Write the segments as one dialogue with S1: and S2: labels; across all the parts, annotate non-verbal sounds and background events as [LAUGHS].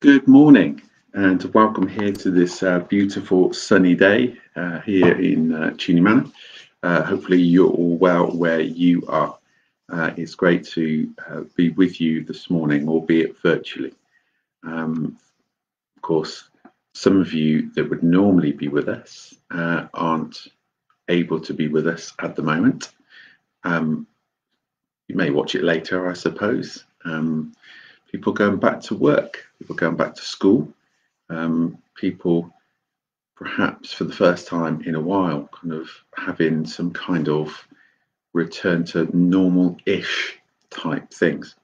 S1: Good morning and welcome here to this uh, beautiful sunny day uh, here in uh, Manor. Uh, hopefully you're all well where you are. Uh, it's great to uh, be with you this morning, albeit virtually. Um, of course, some of you that would normally be with us uh, aren't able to be with us at the moment. Um, you may watch it later, I suppose. Um, people going back to work, people going back to school, um, people perhaps for the first time in a while kind of having some kind of return to normal-ish type things,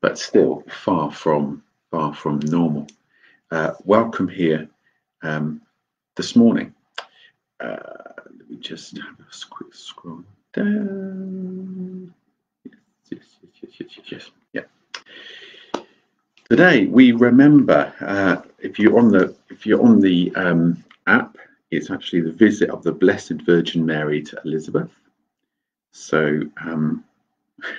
S1: but still far from far from normal. Uh, welcome here um, this morning. Uh, let me just have a quick scroll down. Yes, yes, yes, yes, yes, yes. Yeah. Today we remember uh, if you're on the if you're on the um, app, it's actually the visit of the Blessed Virgin Mary to Elizabeth. So um, [LAUGHS]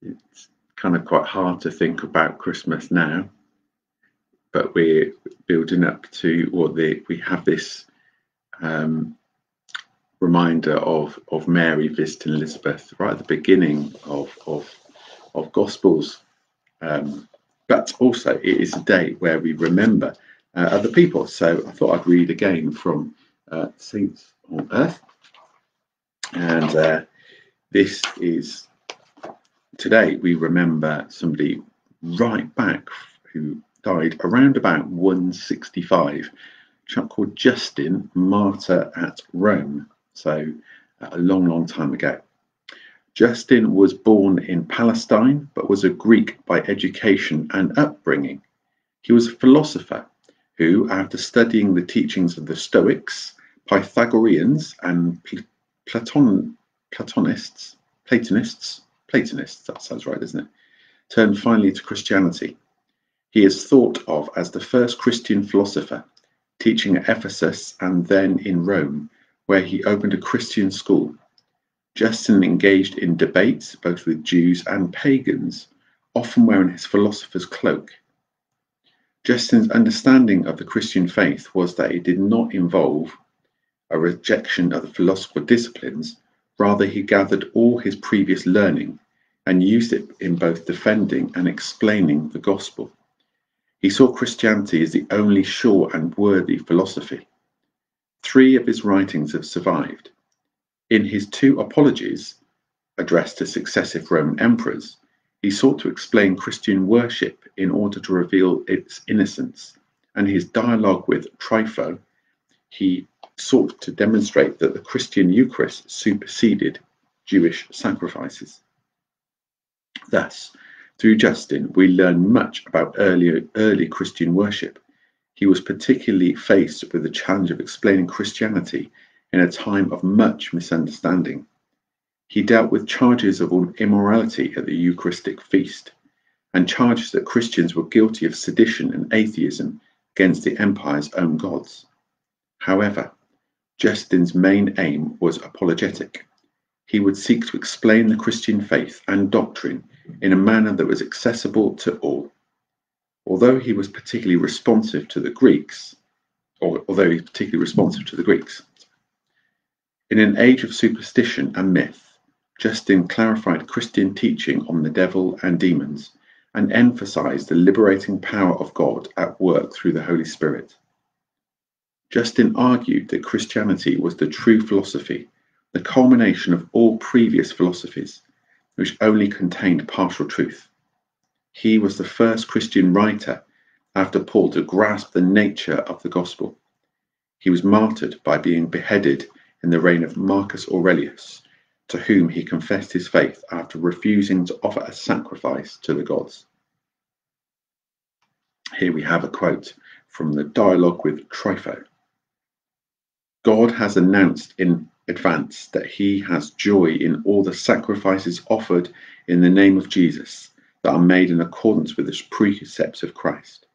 S1: it's kind of quite hard to think about Christmas now, but we're building up to what the we have this um, reminder of of Mary visiting Elizabeth right at the beginning of of of Gospels um, but also, it is a day where we remember uh, other people. So I thought I'd read again from uh, Saints on Earth. And uh, this is today we remember somebody right back who died around about 165, a chap called Justin, martyr at Rome. So a long, long time ago. Justin was born in Palestine, but was a Greek by education and upbringing. He was a philosopher who, after studying the teachings of the Stoics, Pythagoreans, and Platon, Platonists, Platonists, Platonists, that sounds right, doesn't it? Turned finally to Christianity. He is thought of as the first Christian philosopher, teaching at Ephesus and then in Rome, where he opened a Christian school. Justin engaged in debates both with Jews and pagans, often wearing his philosopher's cloak. Justin's understanding of the Christian faith was that it did not involve a rejection of the philosophical disciplines, rather, he gathered all his previous learning and used it in both defending and explaining the gospel. He saw Christianity as the only sure and worthy philosophy. Three of his writings have survived. In his two apologies, addressed to successive Roman emperors, he sought to explain Christian worship in order to reveal its innocence, and in his dialogue with Trypho, he sought to demonstrate that the Christian Eucharist superseded Jewish sacrifices. Thus, through Justin, we learn much about early, early Christian worship. He was particularly faced with the challenge of explaining Christianity in a time of much misunderstanding. He dealt with charges of immorality at the Eucharistic feast and charges that Christians were guilty of sedition and atheism against the empire's own gods. However, Justin's main aim was apologetic. He would seek to explain the Christian faith and doctrine in a manner that was accessible to all. Although he was particularly responsive to the Greeks, or although he was particularly responsive to the Greeks, in an age of superstition and myth, Justin clarified Christian teaching on the devil and demons and emphasized the liberating power of God at work through the Holy Spirit. Justin argued that Christianity was the true philosophy, the culmination of all previous philosophies, which only contained partial truth. He was the first Christian writer after Paul to grasp the nature of the gospel. He was martyred by being beheaded in the reign of Marcus Aurelius, to whom he confessed his faith after refusing to offer a sacrifice to the gods. Here we have a quote from the dialogue with Trypho. God has announced in advance that he has joy in all the sacrifices offered in the name of Jesus that are made in accordance with the precepts of Christ.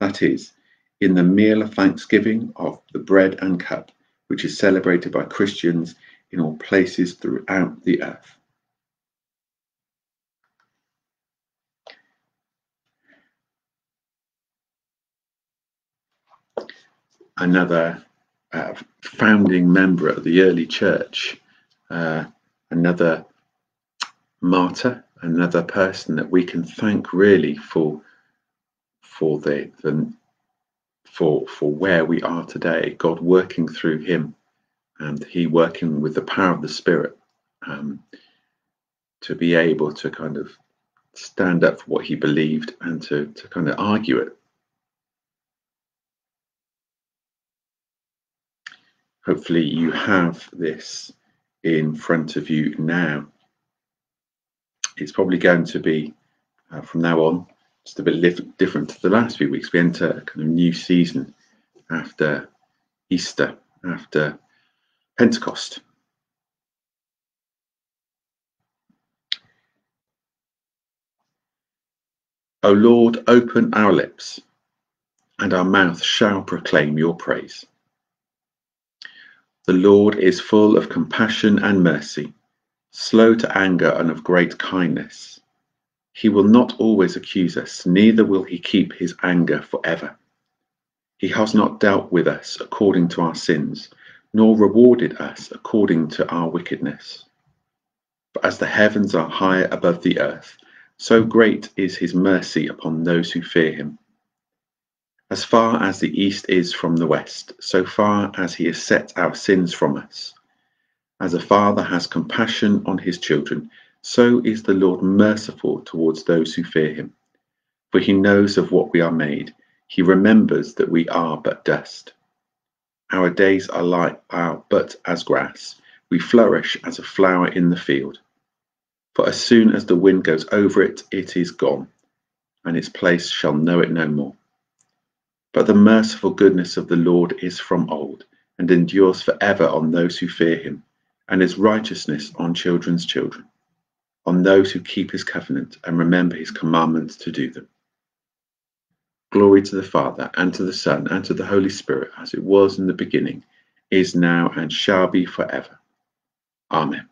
S1: That is, in the meal of thanksgiving of the bread and cup which is celebrated by Christians in all places throughout the earth. Another uh, founding member of the early church, uh, another martyr, another person that we can thank really for for the, the for for where we are today. God working through him, and he working with the power of the Spirit um, to be able to kind of stand up for what he believed and to to kind of argue it. Hopefully, you have this in front of you now. It's probably going to be uh, from now on just a bit different to the last few weeks. We enter a kind of new season after Easter, after Pentecost. O Lord, open our lips, and our mouth shall proclaim your praise. The Lord is full of compassion and mercy, slow to anger and of great kindness. He will not always accuse us, neither will he keep his anger forever. He has not dealt with us according to our sins, nor rewarded us according to our wickedness. But as the heavens are higher above the earth, so great is his mercy upon those who fear him. As far as the east is from the west, so far as he has set our sins from us. As a father has compassion on his children, so is the Lord merciful towards those who fear him. For he knows of what we are made, he remembers that we are but dust. Our days are like our but as grass, we flourish as a flower in the field. For as soon as the wind goes over it, it is gone, and its place shall know it no more. But the merciful goodness of the Lord is from old, and endures forever on those who fear him, and his righteousness on children's children on those who keep his covenant and remember his commandments to do them. Glory to the Father, and to the Son, and to the Holy Spirit, as it was in the beginning, is now, and shall be forever. Amen.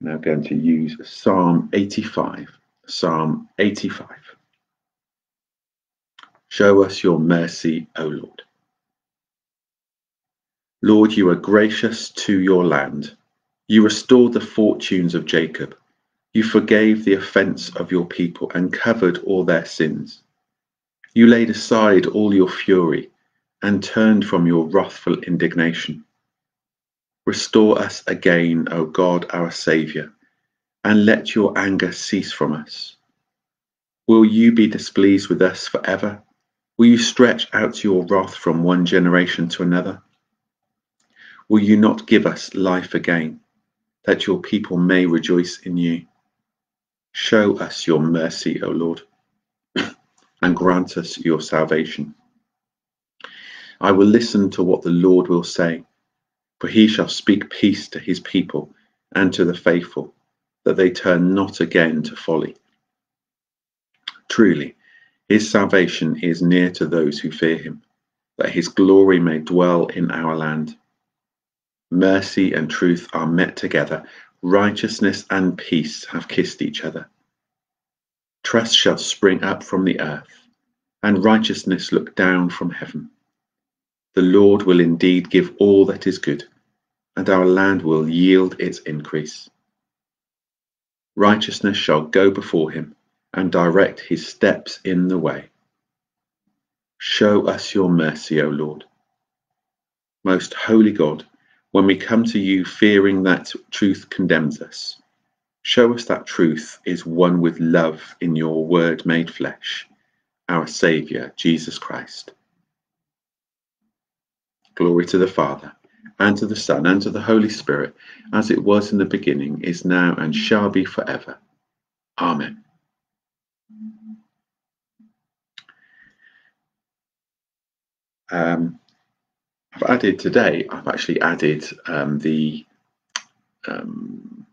S1: Now going to use Psalm 85. Psalm 85. Show us your mercy, O Lord. Lord, you are gracious to your land you restored the fortunes of Jacob. You forgave the offense of your people and covered all their sins. You laid aside all your fury and turned from your wrathful indignation. Restore us again, O God, our Saviour, and let your anger cease from us. Will you be displeased with us forever? Will you stretch out your wrath from one generation to another? Will you not give us life again? That your people may rejoice in you. Show us your mercy, O Lord, [CLEARS THROAT] and grant us your salvation. I will listen to what the Lord will say, for he shall speak peace to his people and to the faithful, that they turn not again to folly. Truly, his salvation is near to those who fear him, that his glory may dwell in our land. Mercy and truth are met together, righteousness and peace have kissed each other. Trust shall spring up from the earth, and righteousness look down from heaven. The Lord will indeed give all that is good, and our land will yield its increase. Righteousness shall go before him, and direct his steps in the way. Show us your mercy, O Lord. Most holy God, when we come to you fearing that truth condemns us, show us that truth is one with love in your word made flesh, our Saviour, Jesus Christ. Glory to the Father, and to the Son, and to the Holy Spirit, as it was in the beginning, is now, and shall be forever. Amen. Um, I've added today, I've actually added um, the um,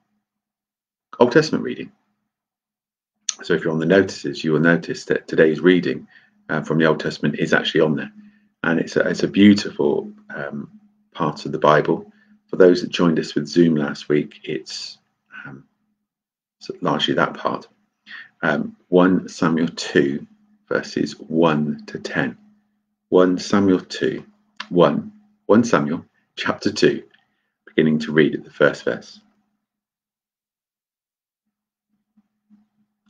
S1: Old Testament reading. So if you're on the notices, you will notice that today's reading uh, from the Old Testament is actually on there. And it's a, it's a beautiful um, part of the Bible. For those that joined us with Zoom last week, it's, um, largely that part. Um, 1 Samuel 2, verses 1 to 10. 1 Samuel 2, 1, 1 Samuel chapter 2, beginning to read at the first verse.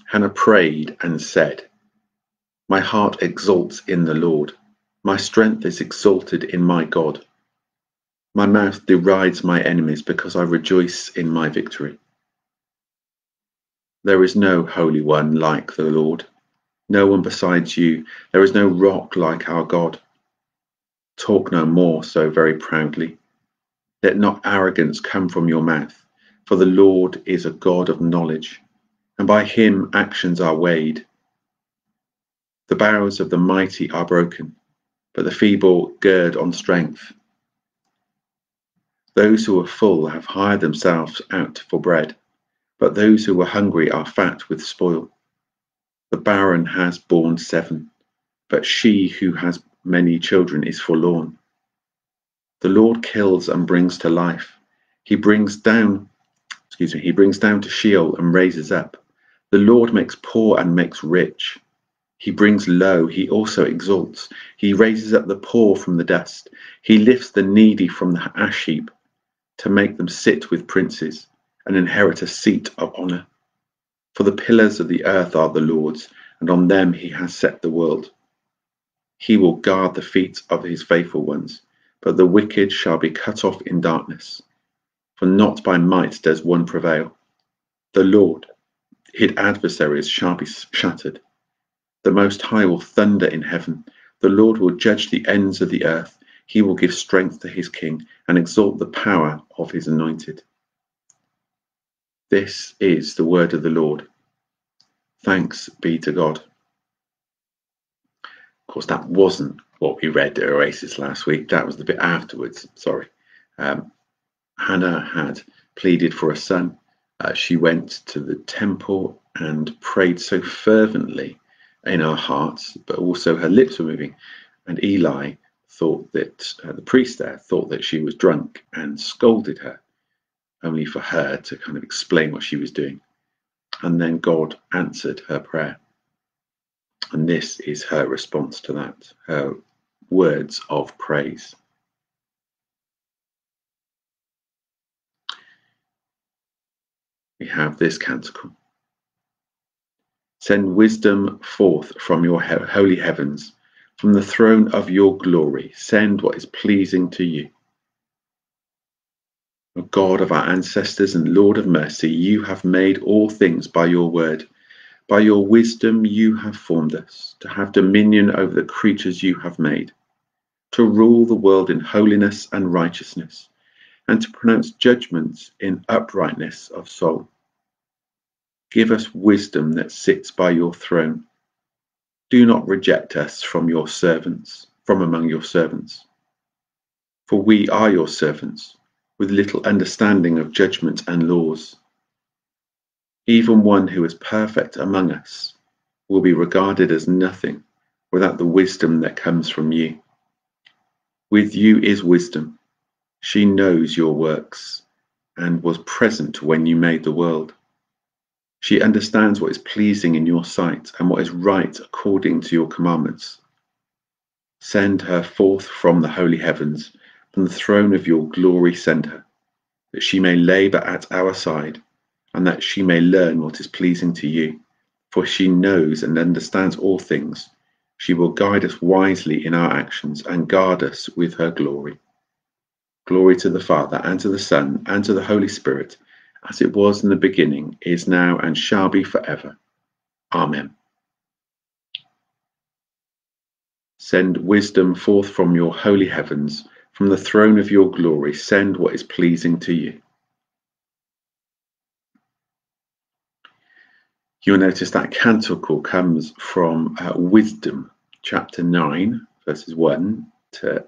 S1: Hannah prayed and said, My heart exults in the Lord, my strength is exalted in my God. My mouth derides my enemies because I rejoice in my victory. There is no Holy One like the Lord, no one besides you. There is no rock like our God. Talk no more so very proudly. Let not arrogance come from your mouth, for the Lord is a God of knowledge, and by him actions are weighed. The bows of the mighty are broken, but the feeble gird on strength. Those who are full have hired themselves out for bread but those who are hungry are fat with spoil. The barren has borne seven, but she who has many children is forlorn. The Lord kills and brings to life. He brings down, excuse me, he brings down to Sheol and raises up. The Lord makes poor and makes rich. He brings low, he also exalts. He raises up the poor from the dust. He lifts the needy from the ash heap to make them sit with princes and inherit a seat of honour. For the pillars of the earth are the Lord's, and on them he has set the world. He will guard the feet of his faithful ones, but the wicked shall be cut off in darkness. For not by might does one prevail. The Lord, his adversaries shall be shattered. The Most High will thunder in heaven. The Lord will judge the ends of the earth. He will give strength to his king and exalt the power of his anointed. This is the word of the Lord. Thanks be to God. Of course, that wasn't what we read at Oasis last week. That was the bit afterwards. Sorry. Um, Hannah had pleaded for a son. Uh, she went to the temple and prayed so fervently in her heart, but also her lips were moving. And Eli thought that uh, the priest there thought that she was drunk and scolded her only for her to kind of explain what she was doing. And then God answered her prayer. And this is her response to that, her words of praise. We have this canticle. Send wisdom forth from your holy heavens, from the throne of your glory. Send what is pleasing to you. O God of our ancestors and Lord of mercy, you have made all things by your word. By your wisdom you have formed us, to have dominion over the creatures you have made, to rule the world in holiness and righteousness, and to pronounce judgments in uprightness of soul. Give us wisdom that sits by your throne. Do not reject us from your servants, from among your servants. For we are your servants with little understanding of judgment and laws. Even one who is perfect among us will be regarded as nothing without the wisdom that comes from you. With you is wisdom. She knows your works and was present when you made the world. She understands what is pleasing in your sight and what is right according to your commandments. Send her forth from the holy heavens from the throne of your glory send her, that she may labour at our side, and that she may learn what is pleasing to you. For she knows and understands all things. She will guide us wisely in our actions and guard us with her glory. Glory to the Father, and to the Son, and to the Holy Spirit, as it was in the beginning, is now, and shall be forever. Amen. Send wisdom forth from your holy heavens from the throne of your glory, send what is pleasing to you. You'll notice that canticle comes from uh, Wisdom, chapter 9, verses 1 to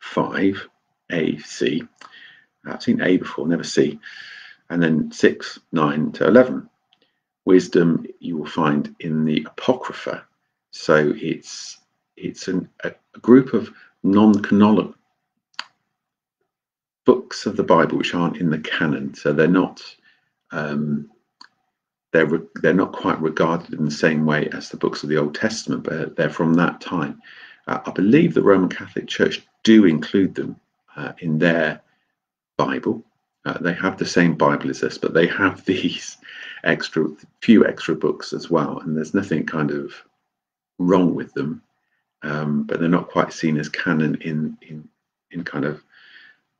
S1: 5, A, C. I've seen A before, never C. And then 6, 9 to 11. Wisdom you will find in the Apocrypha. So it's it's an, a, a group of non-canonical books of the Bible which aren't in the canon, so they're not um, they're they're not quite regarded in the same way as the books of the Old Testament, but they're from that time. Uh, I believe the Roman Catholic Church do include them uh, in their Bible. Uh, they have the same Bible as us, but they have [LAUGHS] these extra few extra books as well, and there's nothing kind of wrong with them. Um, but they're not quite seen as canon in in in kind of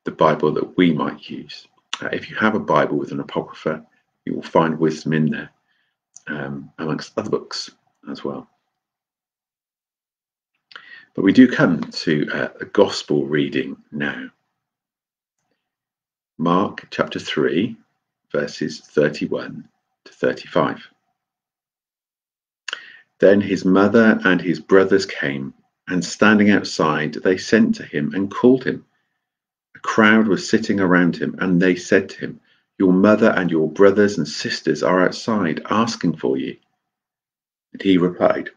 S1: the Bible that we might use. Uh, if you have a Bible with an apocrypha, you will find wisdom in there, um, amongst other books as well. But we do come to uh, a gospel reading now. Mark chapter 3, verses 31 to 35. Then his mother and his brothers came, and standing outside, they sent to him and called him. A crowd was sitting around him, and they said to him, your mother and your brothers and sisters are outside asking for you. And he replied,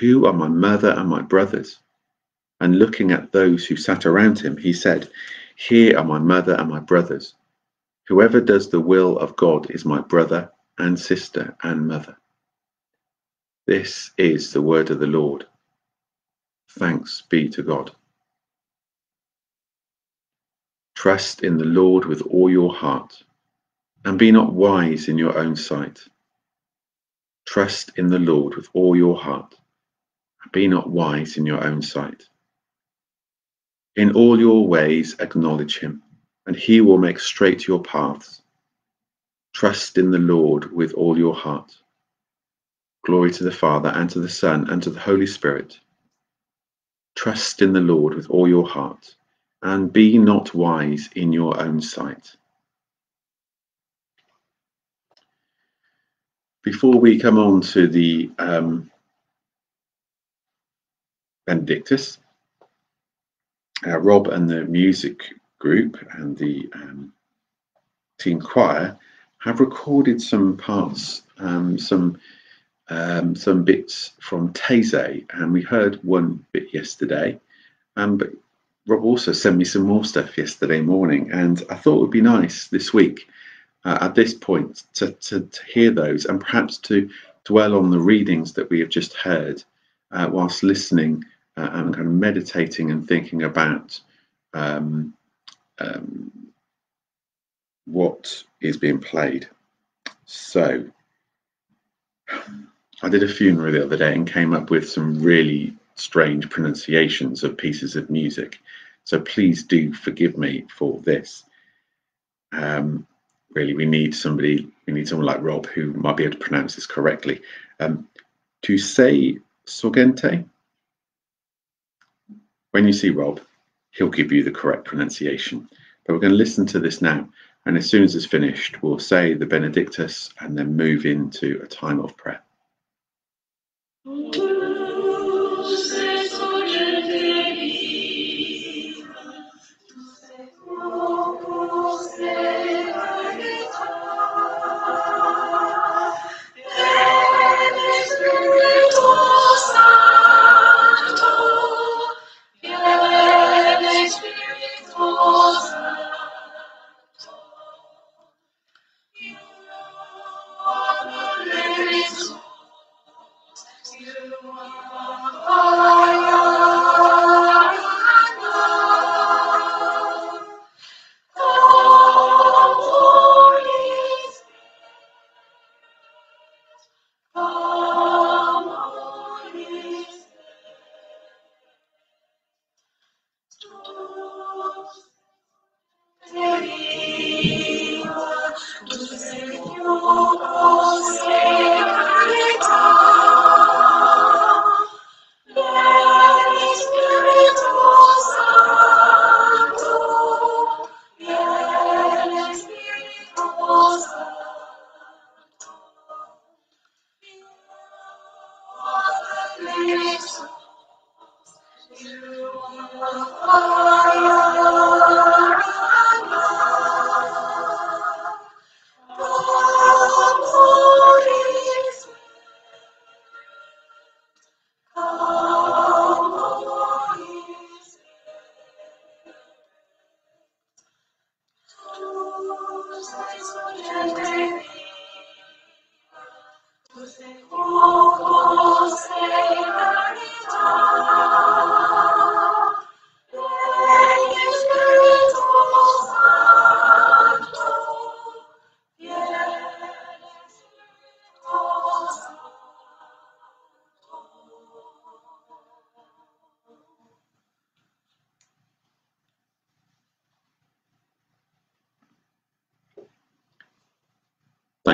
S1: Who are my mother and my brothers? And looking at those who sat around him, he said, Here are my mother and my brothers. Whoever does the will of God is my brother and sister and mother. This is the word of the Lord. Thanks be to God. Trust in the Lord with all your heart, and be not wise in your own sight. Trust in the Lord with all your heart, and be not wise in your own sight. In all your ways acknowledge him, and he will make straight your paths. Trust in the Lord with all your heart. Glory to the Father, and to the Son, and to the Holy Spirit. Trust in the Lord with all your heart and be not wise in your own sight. Before we come on to the um, Benedictus, uh, Rob and the music group and the um, team choir have recorded some parts, um, some um, some bits from Taizé, and we heard one bit yesterday. Um, but Rob also sent me some more stuff yesterday morning, and I thought it would be nice this week uh, at this point to, to, to, hear those and perhaps to dwell on the readings that we have just heard uh, whilst listening uh, and kind of meditating and thinking about um, um, what is being played. So, I did a funeral the other day and came up with some really strange pronunciations of pieces of music. So please do forgive me for this. Um, really, we need somebody, we need someone like Rob who might be able to pronounce this correctly. Um, to say Sorgente, when you see Rob, he'll give you the correct pronunciation. But we're going to listen to this now. And as soon as it's finished, we'll say the Benedictus and then move into a time of prayer.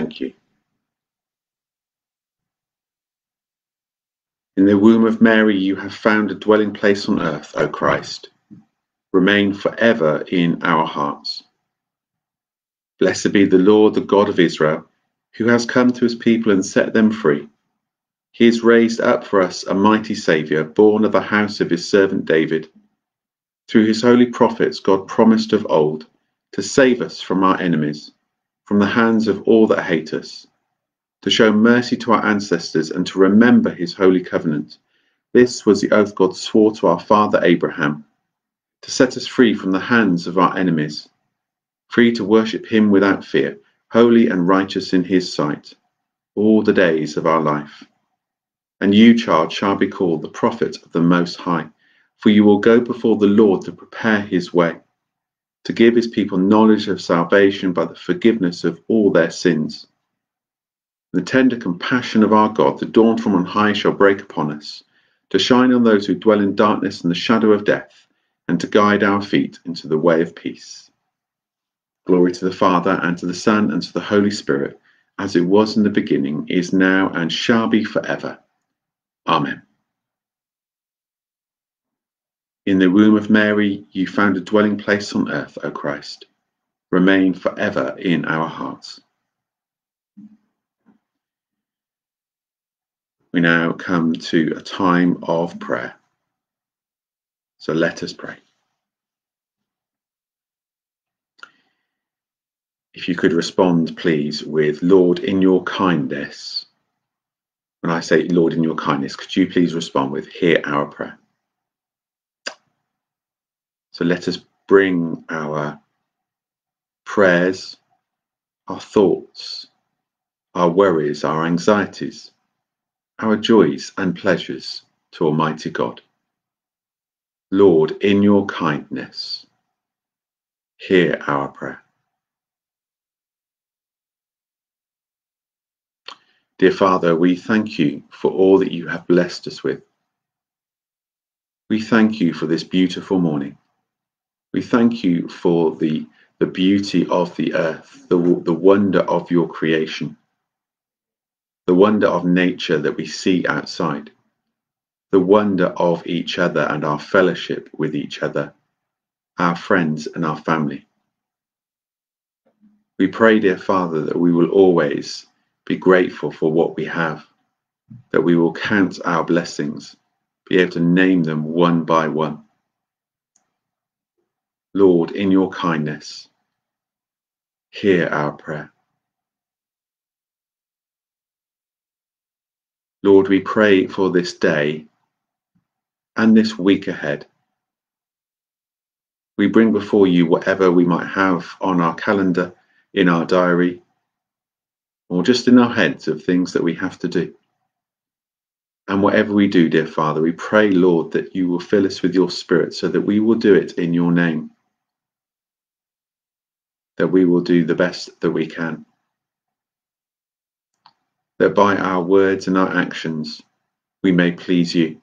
S1: Thank you. In the womb of Mary, you have found a dwelling place on earth, O Christ. Remain forever in our hearts. Blessed be the Lord, the God of Israel, who has come to his people and set them free. He has raised up for us a mighty Saviour, born of the house of his servant David. Through his holy prophets, God promised of old to save us from our enemies from the hands of all that hate us, to show mercy to our ancestors and to remember his holy covenant. This was the oath God swore to our father Abraham, to set us free from the hands of our enemies, free to worship him without fear, holy and righteous in his sight, all the days of our life. And you, child, shall be called the prophet of the Most High, for you will go before the Lord to prepare his way to give his people knowledge of salvation by the forgiveness of all their sins. The tender compassion of our God, the dawn from on high, shall break upon us, to shine on those who dwell in darkness and the shadow of death, and to guide our feet into the way of peace. Glory to the Father, and to the Son, and to the Holy Spirit, as it was in the beginning, is now, and shall be forever. Amen. In the womb of Mary, you found a dwelling place on earth, O Christ. Remain forever in our hearts. We now come to a time of prayer. So let us pray. If you could respond, please, with Lord, in your kindness. When I say Lord, in your kindness, could you please respond with Hear our prayer? So let us bring our prayers, our thoughts, our worries, our anxieties, our joys and pleasures to Almighty God. Lord, in your kindness, hear our prayer. Dear Father, we thank you for all that you have blessed us with. We thank you for this beautiful morning. We thank you for the, the beauty of the earth, the, the wonder of your creation, the wonder of nature that we see outside, the wonder of each other and our fellowship with each other, our friends and our family. We pray, dear Father, that we will always be grateful for what we have, that we will count our blessings, be able to name them one by one Lord, in your kindness, hear our prayer. Lord, we pray for this day and this week ahead. We bring before you whatever we might have on our calendar, in our diary, or just in our heads of things that we have to do. And whatever we do, dear Father, we pray, Lord, that you will fill us with your Spirit so that we will do it in your name that we will do the best that we can. That by our words and our actions we may please you.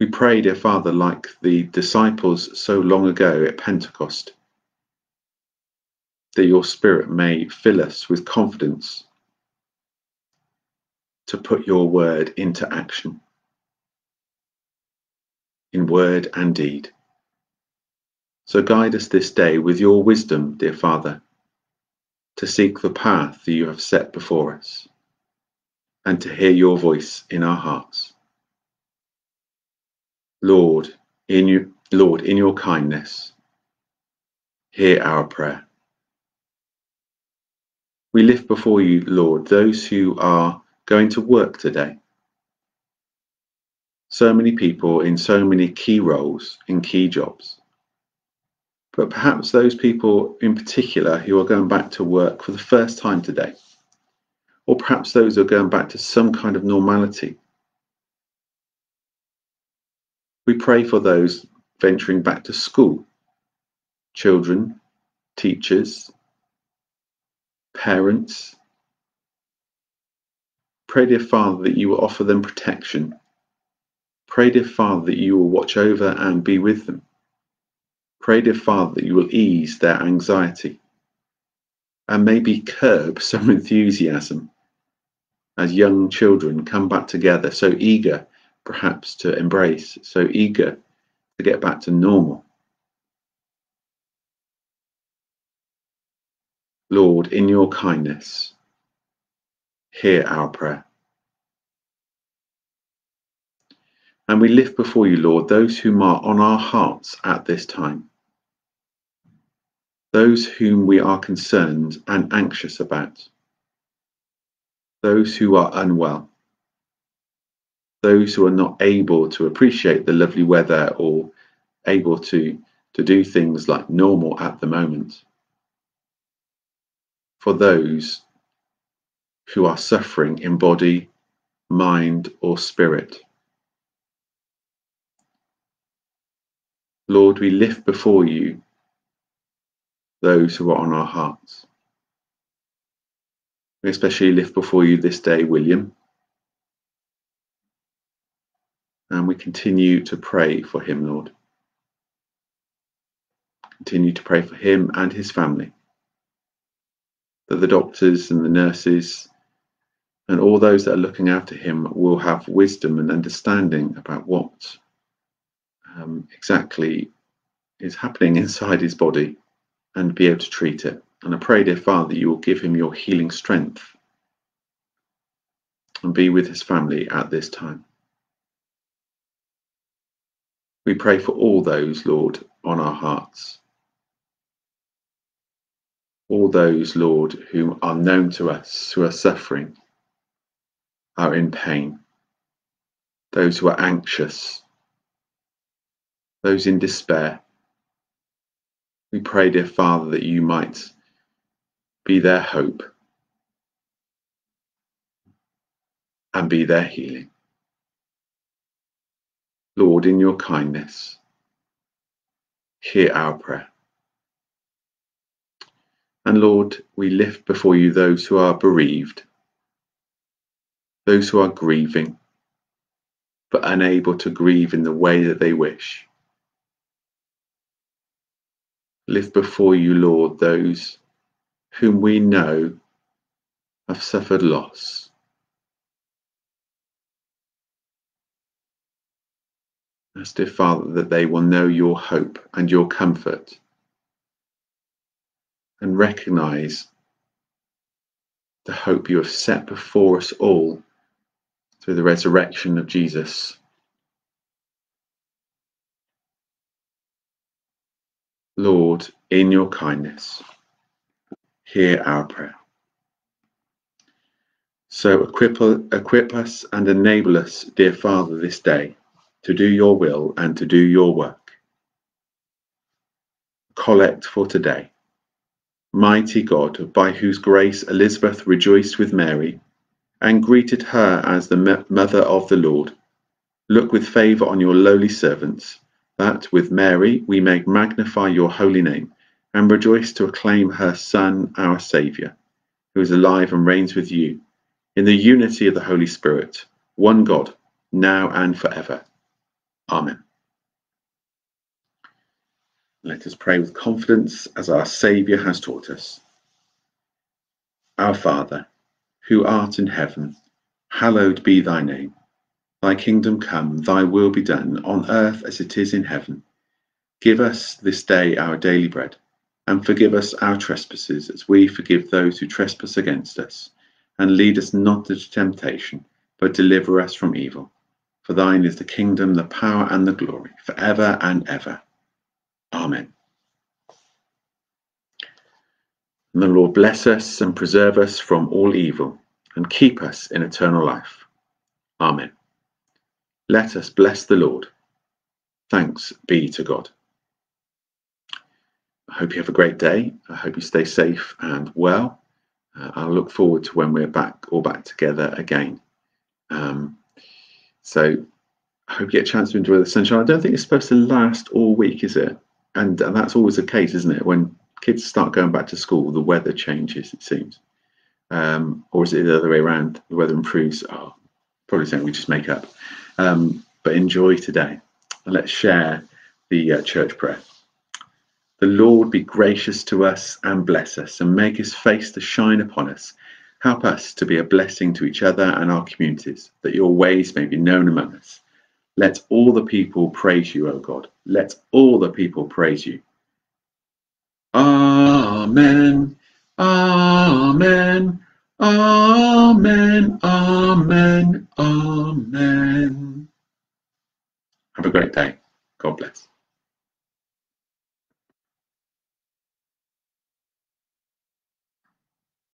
S1: We pray, dear Father, like the disciples so long ago at Pentecost, that your Spirit may fill us with confidence to put your word into action in word and deed. So guide us this day with your wisdom, dear Father, to seek the path that you have set before us, and to hear your voice in our hearts. Lord, in you, Lord, in your kindness, hear our prayer. We lift before you, Lord, those who are going to work today. So many people in so many key roles, in key jobs but perhaps those people in particular who are going back to work for the first time today, or perhaps those who are going back to some kind of normality. We pray for those venturing back to school, children, teachers, parents. Pray, dear Father, that you will offer them protection. Pray, dear Father, that you will watch over and be with them. Pray, dear Father, that you will ease their anxiety and maybe curb [LAUGHS] some enthusiasm as young children come back together, so eager perhaps to embrace, so eager to get back to normal. Lord, in your kindness, hear our prayer. And we lift before you, Lord, those whom are on our hearts at this time those whom we are concerned and anxious about, those who are unwell, those who are not able to appreciate the lovely weather or able to, to do things like normal at the moment, for those who are suffering in body, mind, or spirit. Lord, we lift before you those who are on our hearts. We especially lift before you this day, William, and we continue to pray for him, Lord. Continue to pray for him and his family, that the doctors and the nurses and all those that are looking after him will have wisdom and understanding about what um, exactly is happening inside his body and be able to treat it. And I pray, dear Father, that you will give him your healing strength and be with his family at this time. We pray for all those, Lord, on our hearts. All those, Lord, who are known to us, who are suffering, are in pain, those who are anxious, those in despair, we pray, dear Father, that you might be their hope and be their healing. Lord, in your kindness, hear our prayer. And Lord, we lift before you those who are bereaved, those who are grieving, but unable to grieve in the way that they wish lift before you, Lord, those whom we know have suffered loss. Ask, dear Father, that they will know your hope and your comfort and recognize the hope you have set before us all through the resurrection of Jesus. Lord, in your kindness, hear our prayer. So equip, equip us and enable us, dear Father, this day to do your will and to do your work. Collect for today. Mighty God, by whose grace Elizabeth rejoiced with Mary and greeted her as the mother of the Lord, look with favour on your lowly servants that with Mary we may magnify your holy name and rejoice to acclaim her Son, our Saviour, who is alive and reigns with you, in the unity of the Holy Spirit, one God, now and forever. Amen. Let us pray with confidence as our Saviour has taught us. Our Father, who art in heaven, hallowed be thy name. Thy kingdom come, thy will be done, on earth as it is in heaven. Give us this day our daily bread, and forgive us our trespasses, as we forgive those who trespass against us. And lead us not into temptation, but deliver us from evil. For thine is the kingdom, the power, and the glory, for ever and ever. Amen. And the Lord bless us and preserve us from all evil, and keep us in eternal life. Amen. Let us bless the Lord. Thanks be to God. I hope you have a great day. I hope you stay safe and well. uh, I look forward to when we're back all back together again. Um, so I hope you get a chance to enjoy the sunshine. I don't think it's supposed to last all week, is it? And, and that's always the case, isn't it? When kids start going back to school, the weather changes, it seems. Um, or is it the other way around? The weather improves. Oh, probably something we just make up. Um, but enjoy today. And let's share the uh, church prayer. The Lord be gracious to us and bless us and make his face to shine upon us. Help us to be a blessing to each other and our communities, that your ways may be known among us. Let all the people praise you, O God. Let all the people praise you. Amen. Amen. Amen. Amen. Amen. Have a great day. God bless.